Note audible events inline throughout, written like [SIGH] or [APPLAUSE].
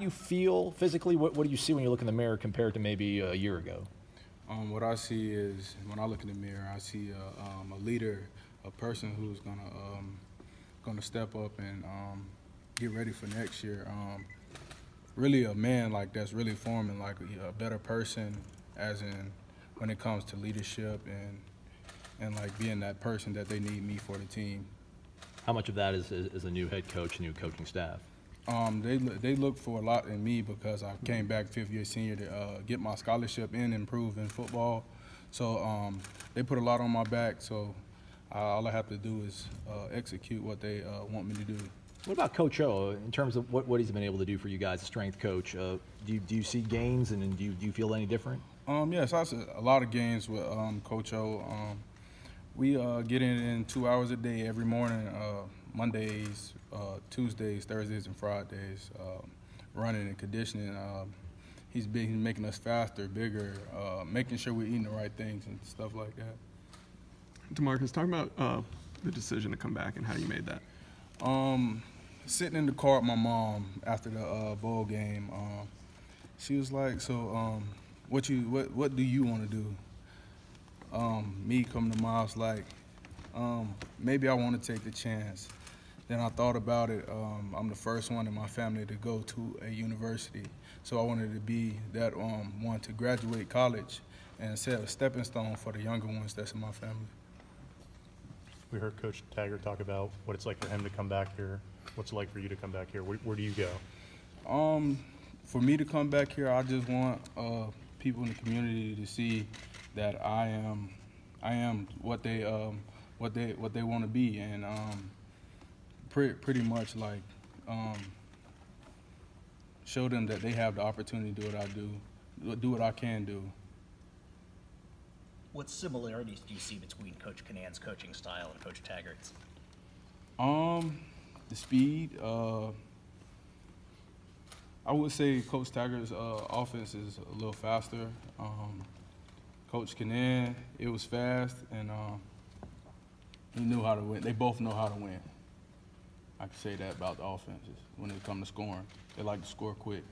you feel physically? What, what do you see when you look in the mirror compared to maybe a year ago? Um, what I see is when I look in the mirror, I see a, um, a leader, a person who's gonna um, gonna step up and um, get ready for next year. Um, really, a man like that's really forming like a, a better person, as in when it comes to leadership and and like being that person that they need me for the team. How much of that is, is, is a new head coach, new coaching staff? Um, they they look for a lot in me because I came back fifth year senior to uh, get my scholarship and improve in football. So um, they put a lot on my back. So uh, all I have to do is uh, execute what they uh, want me to do. What about Coach O in terms of what, what he's been able to do for you guys, a strength coach? Uh, do, you, do you see gains and do you, do you feel any different? Um, yes, I see a lot of games with um, Coach O. Um, we uh, get in, in two hours a day every morning. Mondays, uh, Tuesdays, Thursdays, and Fridays, um, running and conditioning. Um, he's been he's making us faster, bigger, uh, making sure we're eating the right things and stuff like that. Demarcus, talk about uh, the decision to come back and how you made that. Um, sitting in the car with my mom after the uh, bowl game, um, she was like, "So, um, what you what what do you want to do?" Um, me coming to my house like, um, maybe I want to take the chance. Then I thought about it. Um, I'm the first one in my family to go to a university, so I wanted to be that um, one to graduate college and set a stepping stone for the younger ones that's in my family. We heard Coach Taggart talk about what it's like for him to come back here. What's it like for you to come back here? Where, where do you go? Um, for me to come back here, I just want uh, people in the community to see that I am, I am what they, um, what they, what they want to be, and um, pretty, pretty much like um, show them that they have the opportunity to do what I do, do what I can do. What similarities do you see between Coach Kinnan's coaching style and Coach Taggart's? Um, the speed. Uh, I would say Coach Taggart's uh, offense is a little faster. Um, Coach Kinnan, it was fast, and um, he knew how to win. They both know how to win. I can say that about the offenses when it comes to scoring. They like to score quick.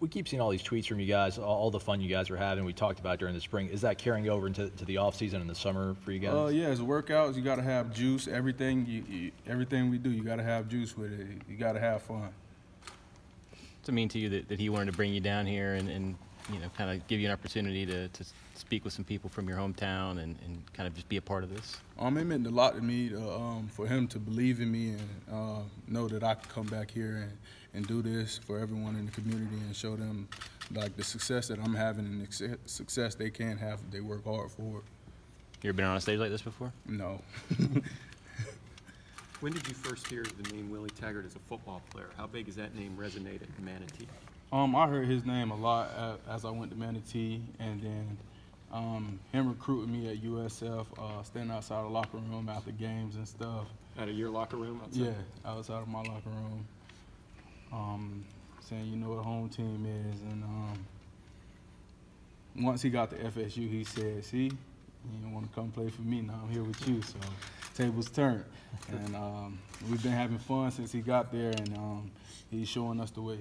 We keep seeing all these tweets from you guys, all, all the fun you guys are having. We talked about during the spring. Is that carrying over into to the off season and the summer for you guys? Uh, yeah, it's workouts. You got to have juice. Everything, you, you, everything we do, you got to have juice with it. You got to have fun. What's it mean to you that, that he wanted to bring you down here and, and you know, kind of give you an opportunity to, to speak with some people from your hometown and, and kind of just be a part of this? Um, it meant a lot to me to, um, for him to believe in me and uh, know that I could come back here and, and do this for everyone in the community and show them like the success that I'm having and the success they can have if they work hard for it. You ever been on a stage like this before? No. [LAUGHS] when did you first hear the name Willie Taggart as a football player? How big has that name resonated in Manatee? Um, I heard his name a lot as I went to Manatee, and then um, him recruiting me at USF, uh, standing outside the locker room after games and stuff. Out of your locker room? Outside? Yeah, outside of my locker room. Um, saying, you know what home team is. And um, once he got to FSU, he said, see, you want to come play for me, now I'm here with you. So tables turned. [LAUGHS] and um, we've been having fun since he got there, and um, he's showing us the way.